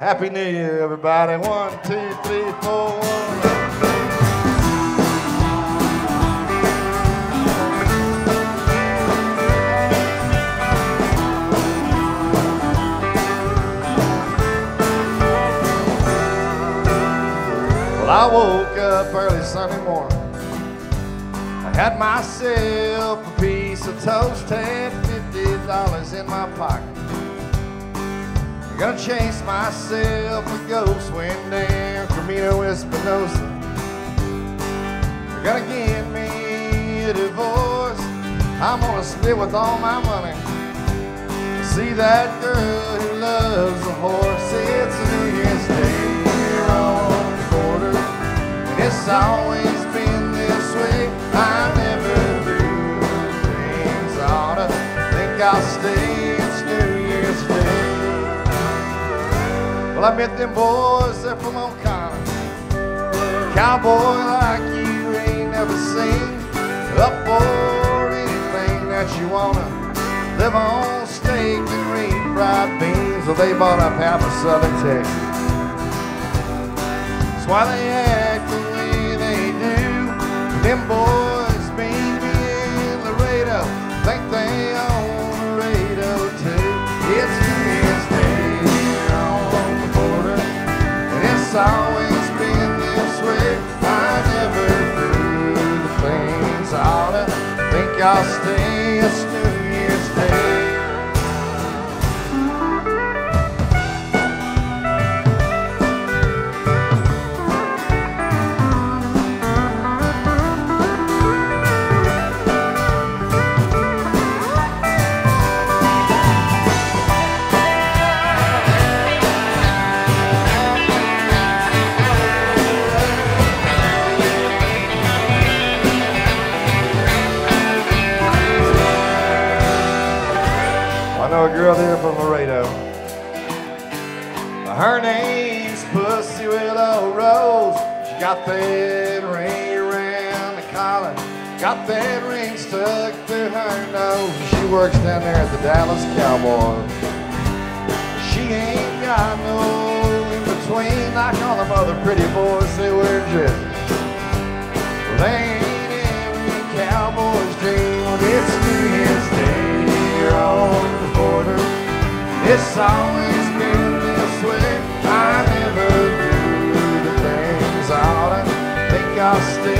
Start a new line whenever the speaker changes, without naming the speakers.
Happy New Year, everybody. One, two, three, four, one. Well, I woke up early Sunday morning. I had myself a piece of toast, had fifty dollars in my pocket. Gonna chase myself a ghost went down Camino Espinosa. Gonna give me a divorce. I'm gonna split with all my money. See that girl who loves a horse. It's New Year's Day here on the border. And it's always been this way. I never do things oughta think I'll stay. Well, I met them boys, they're from O'Connor. Cowboy like you ain't never seen. Up for anything that you wanna. Live on steak and green fried beans. Well, they bought up half of Southern Texas. That's why they act the way they do. Them boys, baby, in Laredo, think they it's always been this way. I never the things I oughta think I'll stay. It's I know a girl there from Laredo. Her name's Pussy Willow Rose. She got that ring around the collar, got that ring stuck to her nose. She works down there at the Dallas Cowboys. She ain't got no in between like all them other pretty boys they wear dresses. Well, they It's always been this way. I never do the things I oughta think I'll stay.